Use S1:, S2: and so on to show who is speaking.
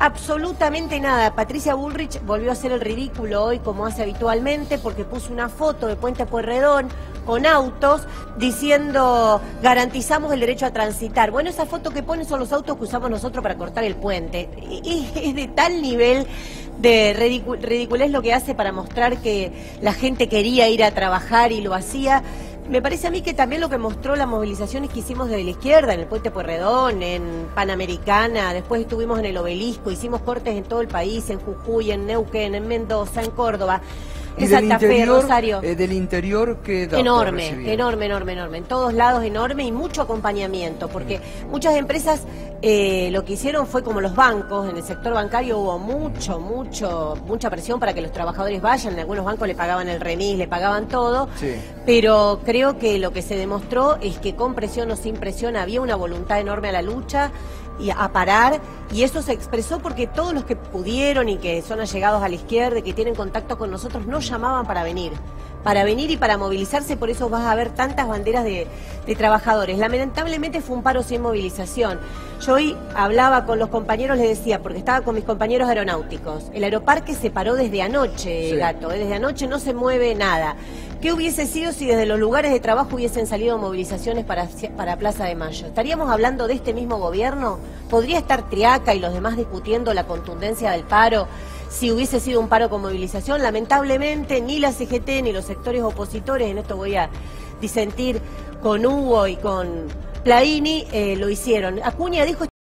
S1: Absolutamente nada. Patricia Bullrich volvió a hacer el ridículo hoy como hace habitualmente porque puso una foto de Puente Pueyrredón con autos diciendo garantizamos el derecho a transitar. Bueno, esa foto que pone son los autos que usamos nosotros para cortar el puente. Y es de tal nivel de ridiculez lo que hace para mostrar que la gente quería ir a trabajar y lo hacía. Me parece a mí que también lo que mostró las movilizaciones que hicimos de la izquierda, en el Puente Puerredón, en Panamericana, después estuvimos en el Obelisco, hicimos cortes en todo el país, en Jujuy, en Neuquén, en Mendoza, en Córdoba.
S2: ¿Y del interior, Rosario. Eh, del interior qué
S1: Enorme, enorme, enorme, enorme. En todos lados enorme y mucho acompañamiento, porque muchas empresas eh, lo que hicieron fue como los bancos, en el sector bancario hubo mucho, mucho, mucha presión para que los trabajadores vayan. En algunos bancos le pagaban el remis, le pagaban todo. Pero creo que lo que se demostró es que con presión o sin presión había una voluntad enorme a la lucha y a parar y eso se expresó porque todos los que pudieron y que son allegados a la izquierda y que tienen contacto con nosotros no llamaban para venir para venir y para movilizarse, por eso vas a ver tantas banderas de, trabajadores. Lamentablemente fue un paro sin movilización. Yo hoy hablaba con los compañeros, les decía, porque estaba con mis compañeros aeronáuticos, el aeroparque se paró desde anoche, gato, ¿eh? desde anoche no se mueve nada. ¿Qué hubiese sido si desde los lugares de trabajo hubiesen salido movilizaciones para, para Plaza de Mayo? ¿Estaríamos hablando de este mismo gobierno? ¿Podría estar Triaca y los demás discutiendo la contundencia del paro? si hubiese sido un paro con movilización. Lamentablemente, ni la CGT ni los sectores opositores, en esto voy a disentir con Hugo y con Plaini, eh, lo hicieron. Acuña dijo